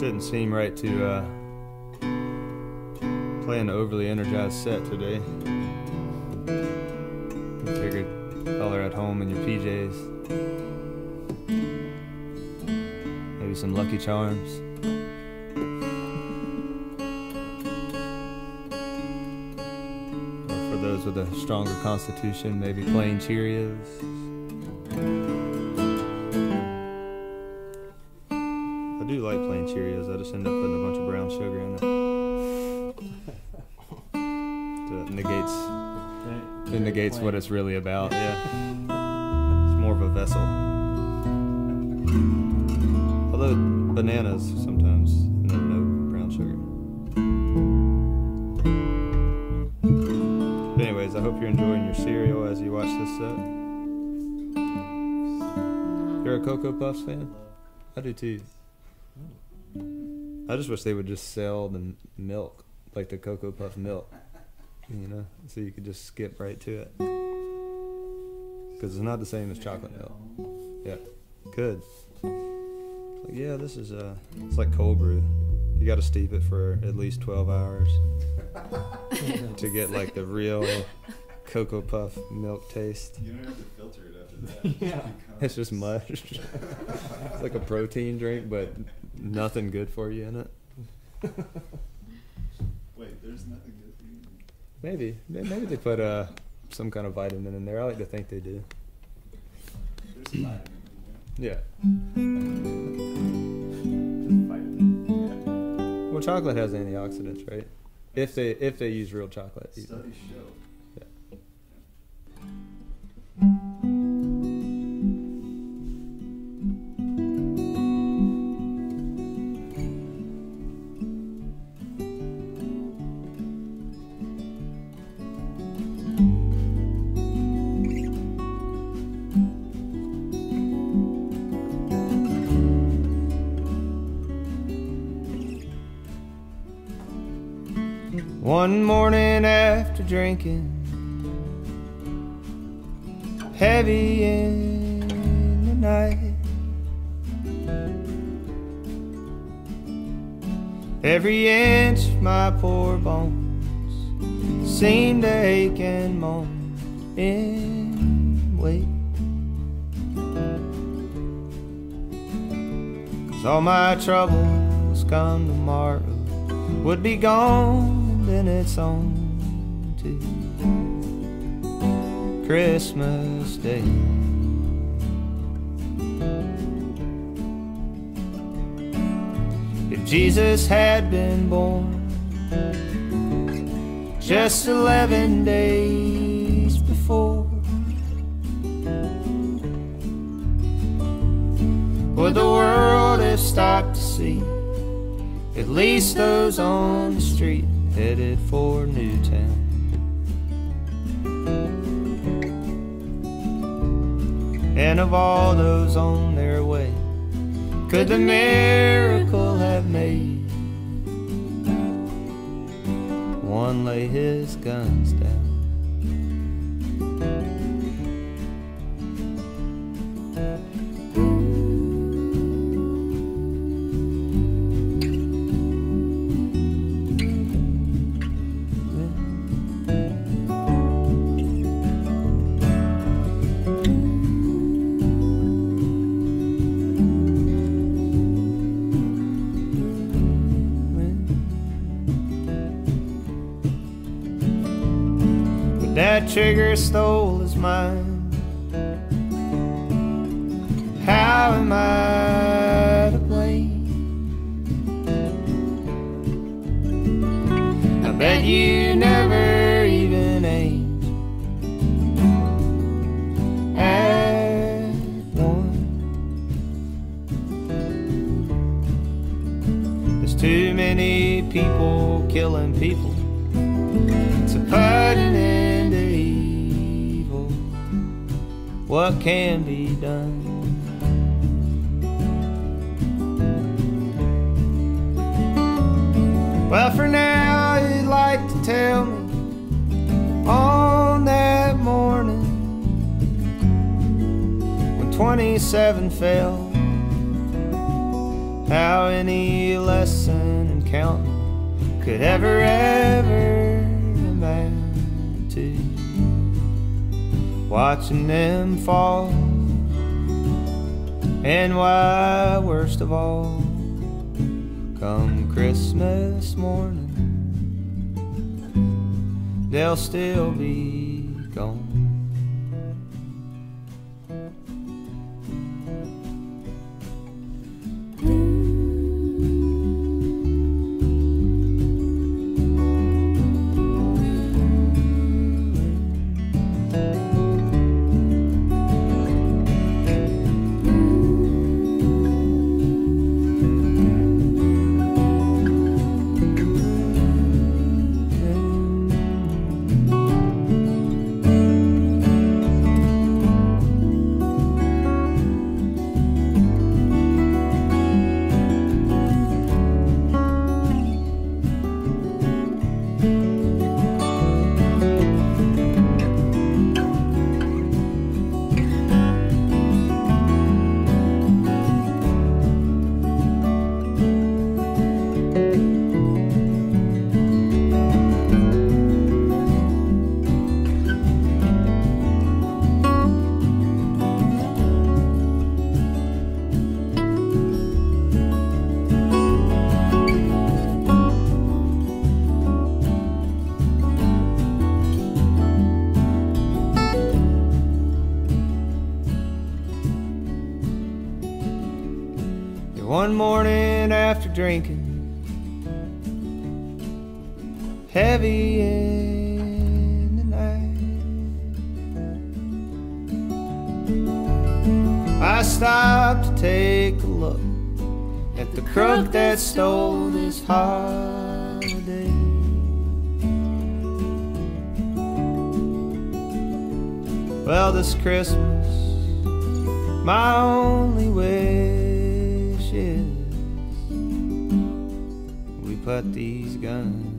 didn't seem right to uh, play an overly energized set today. Figured y'all are at home in your PJs. Maybe some Lucky Charms. Or for those with a stronger constitution, maybe plain Cheerios. Just end up putting a bunch of brown sugar in it. That negates it negates what it's really about. Yeah, it's more of a vessel. Although bananas sometimes no, no brown sugar. But anyways, I hope you're enjoying your cereal as you watch this set. You're a Cocoa Puffs fan? I do too. I just wish they would just sell the milk, like the Cocoa Puff milk, you know, so you could just skip right to it. Because it's not the same as chocolate milk. Yeah, good. Like, yeah, this is uh, it's like cold brew. You got to steep it for at least 12 hours to get like the real Cocoa Puff milk taste. You don't have to filter it after that. Yeah. It's just mush. it's like a protein drink, but nothing good for you in it. Wait, there's nothing good for you. Maybe, maybe they put uh some kind of vitamin in there. I like to think they do. There's vitamin in Yeah. Well, chocolate has antioxidants, right? If they if they use real chocolate. Studies show. One morning after drinking, heavy in the night. Every inch of my poor bones seemed to ache and moan in wait. Cause all my troubles come tomorrow would be gone, then it's on to Christmas Day. If Jesus had been born just 11 days before, would the world have stopped to see? At least those on the street headed for Newtown. And of all those on their way, could the miracle have made one lay his guns down? That trigger stole his mind. How am I to blame? I bet you never even aimed at one. There's too many people killing people to put an end What can be done? Well, for now, you'd like to tell me on that morning when 27 fell how any lesson in counting could ever, ever amount to watching them fall. And why, worst of all, come Christmas morning, they'll still be gone. One morning after drinking, heavy in the night, I stopped to take a look at the crook that stole this holiday. Well, this Christmas, my only put these guns